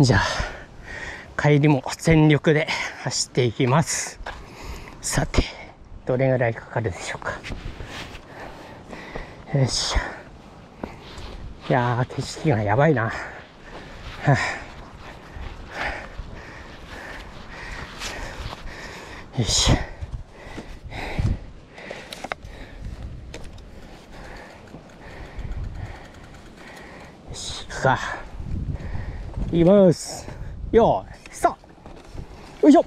じゃあ帰りも全力で走っていきます。さてどれぐらいかかるでしょうか。よしいやー景色がやばいな、はあ。よしよし行くか。行きます。よーいスタートよいしょ。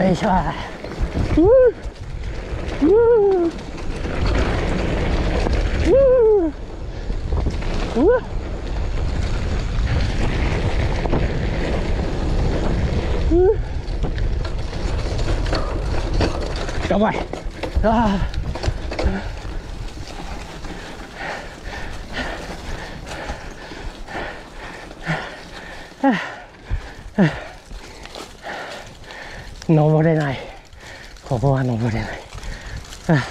よいしょ。うー。うー。うー。うわやばいああ登れない。ここは登れない。ああ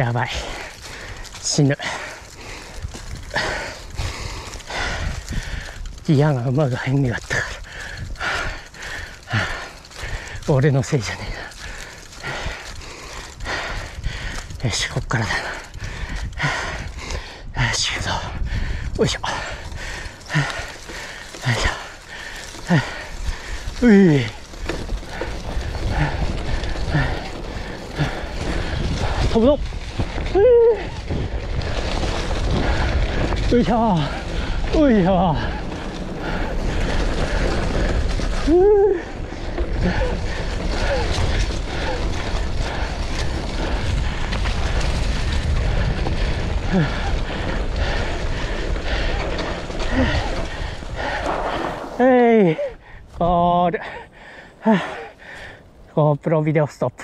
やばい。死ぬ。ギアが馬が変になったから。俺のせいじゃねえな。よしこっからだな。よし行くぞ。よいしょ。よいしょうい飛ぶぞよいしょよいしょはい、ゴール。はあ、GoPro ビデオストップ。